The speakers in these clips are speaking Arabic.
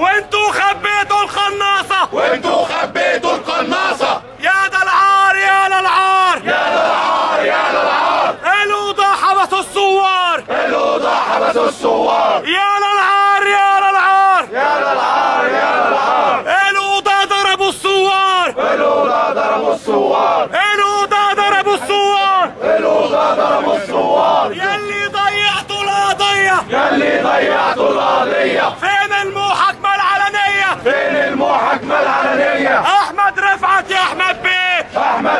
وانتوا خبيتوا القناصة. وانتوا خبيتوا القناصة. يا ده العار يا للعار يا للعار يا للعار الأوضة حبسوا الثوار الأوضة حبسوا الثوار يا للعار يا للعار يا للعار يا للعار الأوضة ضربوا الثوار الأوضة ضربوا الثوار الأوضة ضربوا الثوار الأوضة ضربوا الثوار يلي ضيعتوا القضية. يلي ضيعتوا القضية.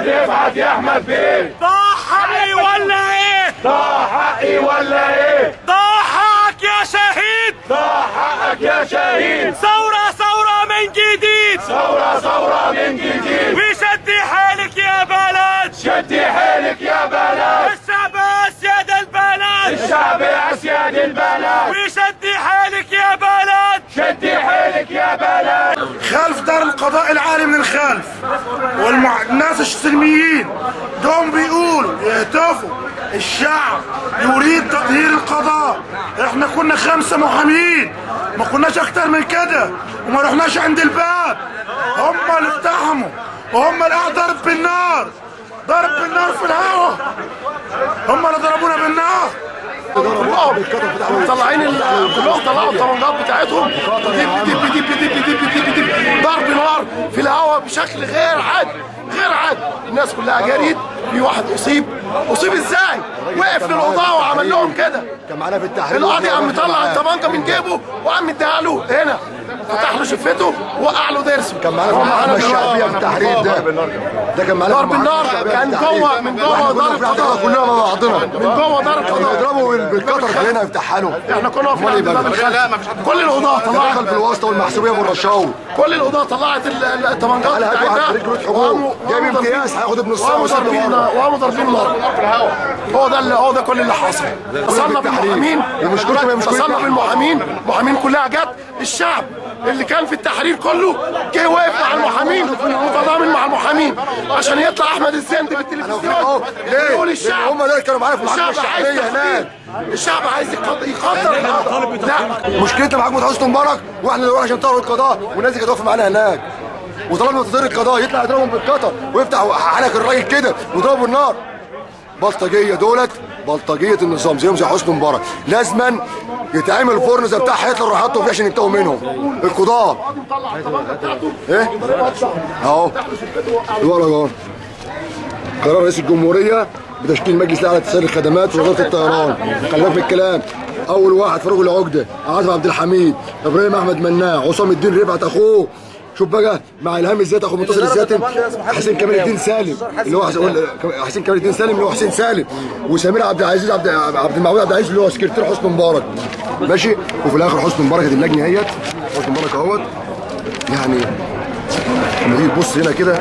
رفعت يا أحمد بيه ضاع حقي ولا إيه؟ ضاع حقي ولا إيه؟ ضاع حقك يا شهيد. ضاع حقك يا شهيد. ثورة ثورة من جديد. ثورة ثورة من جديد. وشدي حالك يا بلد. شدي حيلك يا بلد. الشعب أسياد البلد. الشعب أسياد البلد. وشدي حالك يا بلد. شدي حيلك يا بلد. خلف دار القضاء العالي من الخلف. والناس السلميين دوم بيقولوا يهتفوا الشعب يريد تطهير القضاء إحنا كنا خمسة محامين ما كناش أكتر من كده وما رحناش عند الباب هم اللي اقتحموا وهم اللي ضرب بالنار ضرب بالنار في الهواء هم اللي ضربونا بالنار مطلعين ال- كلهم طلعوا الطرنجات بتاعتهم دب دب دب دب دب دب ضرب نار في الهواء بشكل غير عادي الناس كلها جريت في واحد أصيب. أصيب إزاي؟ وقف للقضاء وعمل لهم كده. كان معانا في التحرير. القاضي قام مطلع الطبنجه من جيبه وقام مديها له هنا. فتح له شفته وقع له ضرسه كان معانا في المحكمه الشعبيه في التحرير ده. ده كان معانا ضرب النار الشعبية كان. جوه من جوه ضرب قضاء كلنا مع بعضنا. من جوه ضرب قضاء يضربوا بالقطر خلينا يفتحها له إحنا كنا واقفين باب بقى؟ الخلف كل القضاة طلعت. دخل في الواسطه والمحسوبيه والرشاوي كل القضاة طلعت. ال- ال- الطبنجات خريج كليه حقوق. جايب امتياز هياخد ابن الساعة وقاموا ضاربين وقاموا ضاربين نار. هو ده اللي هو ده كل اللي حصل اتصلنا بالمحامين المشكلة هي مشكلة اتصلنا بالمحامين المحامين كلها جت. الشعب اللي كان في التحرير كله جه واقف مع المحامين وتضامن مع المحامين عشان يطلع أحمد الزند في التلفزيون؟ يقول الشعب هم دول كانوا معايا في المحكمه الشعب عايز الشعبية. هناك. الشعب عايز يقدر لا. مشكلتنا مع محمود حسني مبارك وإحنا اللي نروح عشان نطهر القضاء والناس كانت واقفة معانا هناك. وطلبنا تطهير القضاء يطلع يضربهم بالقطر ويفتح حنك الراجل كده ويضربه بالنار بلطجية دولت بلطجية النظام زيهم زي حسني مبارك. لازما يتعمل فرن زي بتاع هتلر حطوا فيه عشان ينتهوا منهم. القضاء إيه؟ أهو. ورا جار قرار رئيس الجمهورية بتشكيل مجلس الاعلى لتسهيل الخدمات في وزاره الطيران. خلي بالك من الكلام. أول واحد فاروق العقده عاطف عبد الحميد إبراهيم أحمد مناع عصام الدين رفعت أخوه. شوف بقى مع الهام الذات أخو منتصر الذاتي حسين كمال الدين سالم. اللي هو حسين كمال الدين سالم اللي هو حسين سالم. وسمير عبد العزيز عبد عبد المعبود عبد العزيز اللي هو سكرتير حسني مبارك. ماشي؟ وفي الآخر حسني مبارك دي اللجنه اهيت حسني مبارك أهوت. يعني تيجي تبص هنا كده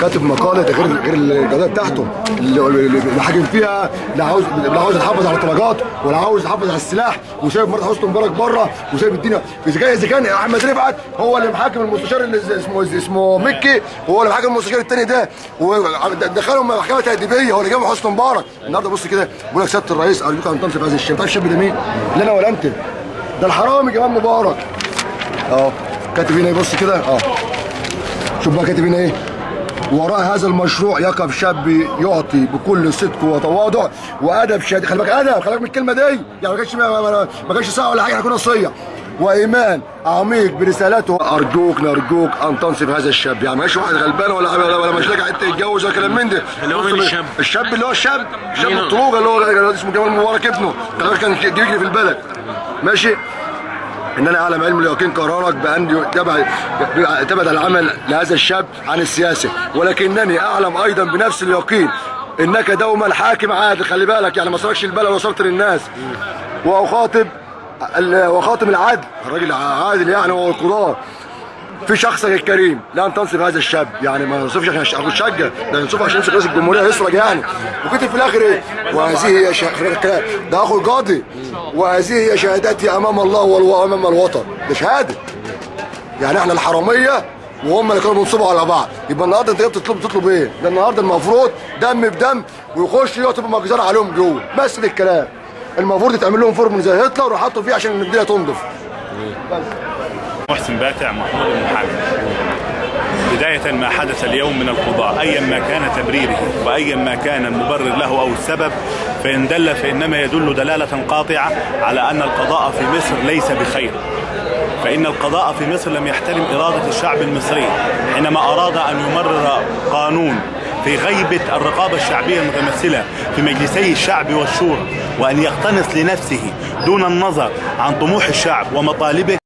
كاتب مقالة ده غير غير القضية بتاعته اللي اللي حاكم فيها لا عاوز لا عاوز يحافظ على الطلقات ولا عاوز يحافظ على السلاح وسايب مرات حسني مبارك بره وسايب الدنيا. إذا كان إذا كان أحمد رفعت هو اللي محاكم المستشار اللي اسمه اسمه مكي وهو اللي محاكم المستشار الثاني ده. ودخلهم محكمة تأديبية هو اللي جاب حسني مبارك. النهارده بص كده بيقول لك سيادة الرئيس ارجوك أن تنصف هذا الشاب تعرف الشاب ده مين؟ لا أنا ولا أنت. ده الحرامي جمال مبارك. أهو. كاتب هنا يبص كده. آه شوف بقى كاتب هنا إيه؟ وراء هذا المشروع يقف شاب يعطي بكل صدق وتواضع وأدب شديد. خلي بالك أدب خلي بالك من الكلمة دي. يعني ما كانش ما, كانش ساعة ولا حاجة إحنا كنا وصيه وإيمان عميق برسالته. أرجوك نرجوك أن تنصف هذا الشاب. يعني ماشي واحد غلبان ولا ولا, ولا مش لاقي حتة يتجوز ولا كلام من ده. اللي هو مين الشاب؟ الشاب اللي هو الشاب. الشاب الطروقه اللي هو اسمه جمال مبارك ابنه. كان بيجري في البلد. ماشي؟ إن أنا أعلم علم اليقين قرارك بأن تبعد العمل لهذا الشاب عن السياسة. ولكنني أعلم أيضا بنفس اليقين. إنك دوما حاكم عادل. خلي بالك يعني ما سرقش البلد وصلت للناس. وأخاطب وخاطب العدل. الراجل عادل يعني هو القضاة. في شخصك الكريم لا أن تنصف هذا الشاب. يعني ما نصفش عشان اخو شقة. ده نصفه عشان يمسك رئيس الجمهورية. يسرق يعني. وكتب في الآخر إيه؟ وهذه هي شه... خلي بالك الكلام ده أخو القاضي. وهذه هي شهادتي أمام الله وامام الوطن. ده شهادة. يعني إحنا الحرامية وهم اللي كانوا بينصبوا على بعض. يبقى النهارده أنت بتطلب تطلب إيه؟ ده النهارده المفروض دم بدم ويخش يقطب مجزرة عليهم جوه. بس الكلام. المفروض يتعمل لهم فورم زي هتلر ويحطوا فيه عشان الدنيا تنضف. بس. محسن باتع محمود المحامي بداية ما حدث اليوم من القضاء أيا ما كان تبريره وأيا ما كان المبرر له أو السبب فإن دل فإنما يدل دلالة قاطعة على أن القضاء في مصر ليس بخير. فإن القضاء في مصر لم يحترم إرادة الشعب المصري حينما أراد أن يمرر قانون في غيبة الرقابة الشعبية المتمثلة في مجلسي الشعب والشورى وأن يقتنص لنفسه دون النظر عن طموح الشعب ومطالبه